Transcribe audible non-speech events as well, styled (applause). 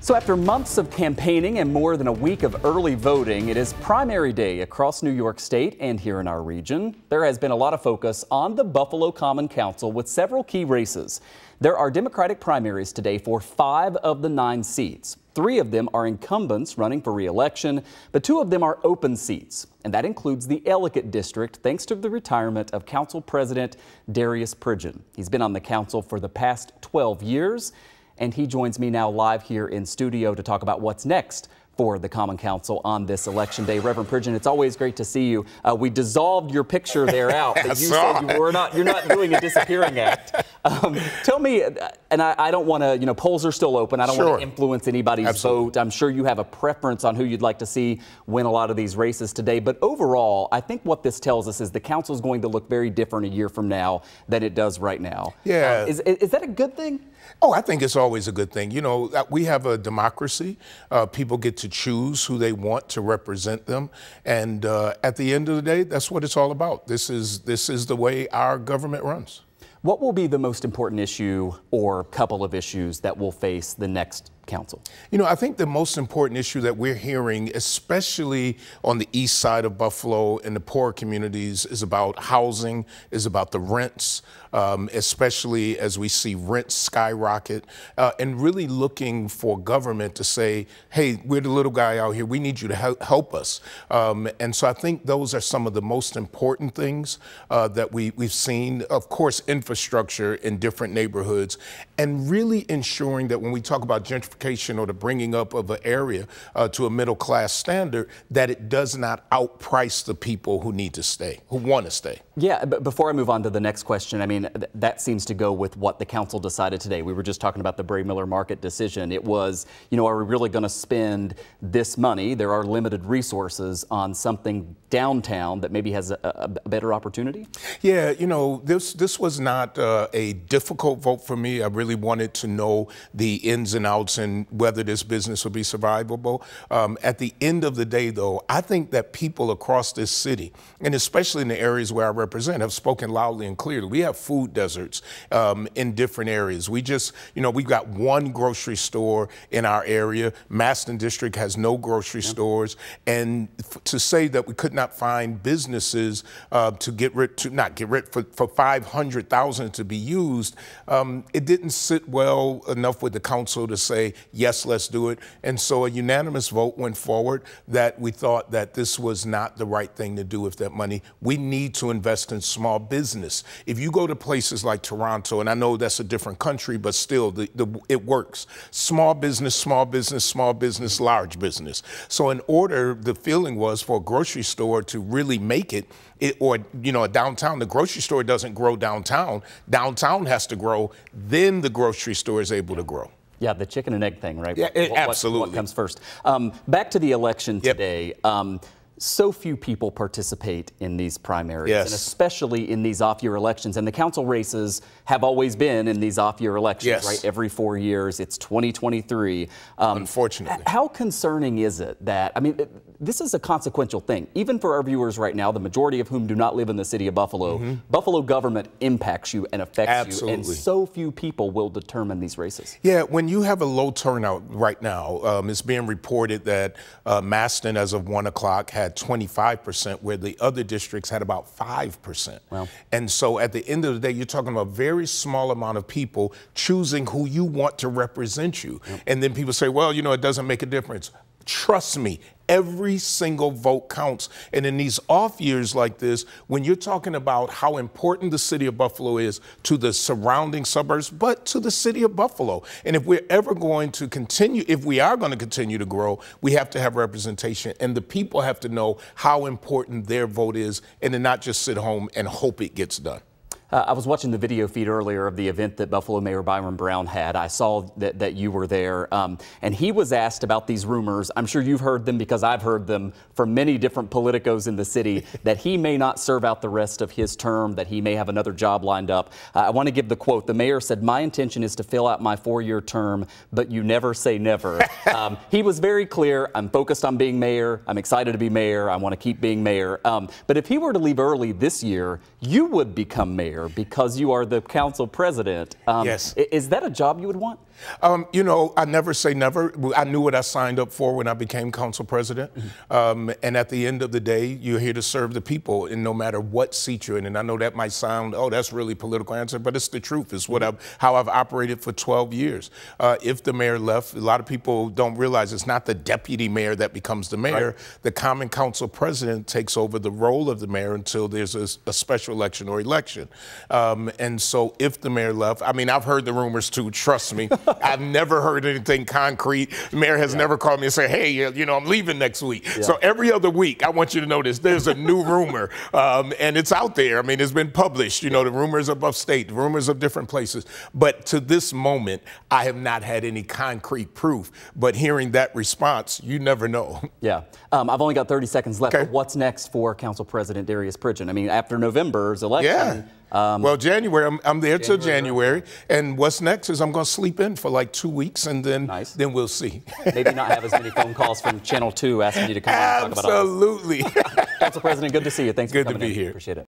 So, after months of campaigning and more than a week of early voting, it is primary day across New York State and here in our region. There has been a lot of focus on the Buffalo Common Council with several key races. There are Democratic primaries today for five of the nine seats. Three of them are incumbents running for re-election, but two of them are open seats, and that includes the Ellicott District, thanks to the retirement of Council President Darius Pridgen. He's been on the council for the past 12 years and he joins me now live here in studio to talk about what's next for the Common Council on this election day. Reverend Pridgen, it's always great to see you. Uh, we dissolved your picture there out, you said you were not, you're not doing a disappearing act. Um, tell me, and I, I don't want to, you know, polls are still open. I don't sure. want to influence anybody's Absolutely. vote. I'm sure you have a preference on who you'd like to see win a lot of these races today. But overall, I think what this tells us is the council is going to look very different a year from now than it does right now. Yeah. is, is that a good thing? Oh, I think it's always a good thing. You know, uh, we have a democracy. Uh, people get to choose who they want to represent them, and uh, at the end of the day, that's what it's all about. This is this is the way our government runs. What will be the most important issue or couple of issues that we'll face the next council? You know, I think the most important issue that we're hearing, especially on the east side of Buffalo and the poor communities, is about housing, is about the rents, um, especially as we see rents skyrocket, uh, and really looking for government to say, hey, we're the little guy out here, we need you to help, help us. Um, and so I think those are some of the most important things uh, that we, we've seen. Of course, infrastructure in different neighborhoods, and really ensuring that when we talk about gentrification, gentrification or the bringing up of an area uh, to a middle class standard, that it does not outprice the people who need to stay, who want to stay. Yeah, but before I move on to the next question, I mean, th that seems to go with what the council decided today. We were just talking about the Braymiller Market decision. It was, you know, are we really going to spend this money? There are limited resources on something downtown that maybe has a, a better opportunity? Yeah, you know, this this was not uh, a difficult vote for me. I really wanted to know the ins and outs and whether this business will be survivable. Um, at the end of the day, though, I think that people across this city, and especially in the areas where I represent, have spoken loudly and clearly. We have food deserts um, in different areas. We just, you know, we've got one grocery store in our area. Masten District has no grocery yeah. stores. And to say that we could not find businesses uh, to get rid, to not get rid, for, for 500,000 to be used, um, it didn't sit well enough with the council to say, yes, let's do it. And so a unanimous vote went forward that we thought that this was not the right thing to do with that money. We need to invest invest in small business. If you go to places like Toronto, and I know that's a different country, but still, the, the, it works. Small business, small business, small business, large business. So, in order, the feeling was for a grocery store to really make it, it, or you know a downtown the grocery store doesn't grow downtown downtown has to grow then the grocery store is able to grow yeah, the chicken and egg thing, right? Yeah, it, what, absolutely. What, what, comes first? Um, back to the election today. Yep. Um, so few people participate in these primaries, yes. and especially in these off-year elections. And the council races have always been in these off-year elections, yes. right? Every four years. It's 2023. Um, Unfortunately. How concerning is it that, I mean, this is a consequential thing. Even for our viewers right now, the majority of whom do not live in the city of Buffalo, mm-hmm. Buffalo government impacts you and affects Absolutely. you. And so few people will determine these races. Yeah, when you have a low turnout right now, um, it's being reported that uh, Masten, as of 1 o'clock, had 25%, where the other districts had about 5%. Wow. And so at the end of the day, you're talking about a very small amount of people choosing who you want to represent you. Yep. And then people say, well, you know, it doesn't make a difference. Trust me, every single vote counts. And in these off years like this, when you're talking about how important the city of Buffalo is to the surrounding suburbs, but to the city of Buffalo. And if we're ever going to continue, if we are going to continue to grow, we have to have representation. And the people have to know how important their vote is and to not just sit home and hope it gets done. Uh, I was watching the video feed earlier of the event that Buffalo Mayor Byron Brown had. I saw that, that you were there, um, and he was asked about these rumors. I'm sure you've heard them because I've heard them from many different politicos in the city (laughs) that he may not serve out the rest of his term, that he may have another job lined up. Uh, I want to give the quote. The mayor said, My intention is to fill out my four year term, but you never say never. (laughs) um, he was very clear. I'm focused on being mayor. I'm excited to be mayor. I want to keep being mayor. Um, but if he were to leave early this year, you would become mayor because you are the council president. Um, yes. Is that a job you would want? Um, you know, I never say never. I knew what I signed up for when I became council president. Mm-hmm. Um, and at the end of the day, you're here to serve the people, and no matter what seat you're in. And I know that might sound, oh, that's really political answer, but it's the truth. It's what mm-hmm. I've, how I've operated for 12 years. Uh, if the mayor left, a lot of people don't realize it's not the deputy mayor that becomes the mayor. Right. The common council president takes over the role of the mayor until there's a, a special election or election. Um, and so if the mayor left, I mean, I've heard the rumors too, trust me. (laughs) I've never heard anything concrete. The mayor has yeah. never called me and said, hey, you know, I'm leaving next week. Yeah. So every other week, I want you to notice there's a new rumor, um, and it's out there. I mean, it's been published, you know, the rumors of upstate, the rumors of different places. But to this moment, I have not had any concrete proof. But hearing that response, you never know. Yeah. Um, I've only got 30 seconds left. Okay. What's next for Council President Darius Pridgen? I mean, after November's election. Yeah. Um, well, January, I'm, I'm there till January, and what's next is I'm going to sleep in for like two weeks, and then nice. then we'll see. (laughs) Maybe not have as many phone calls from Channel Two asking you to come on and talk about it Absolutely. (laughs) Council President, good to see you. Thanks good for coming Good to be in. here. Appreciate it.